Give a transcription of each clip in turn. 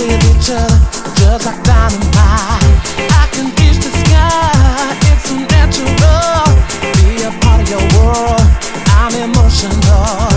with each other just like dynamite. I can reach the sky, it's natural. Be a part of your world, I'm emotional.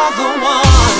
you're the one.